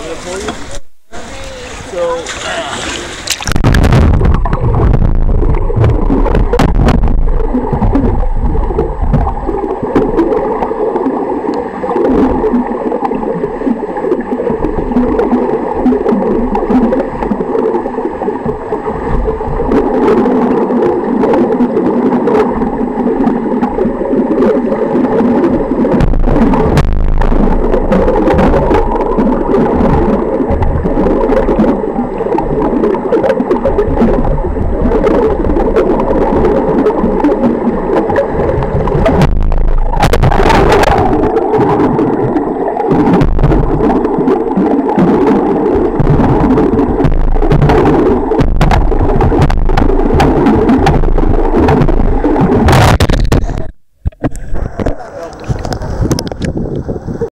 I'm gonna pull you. So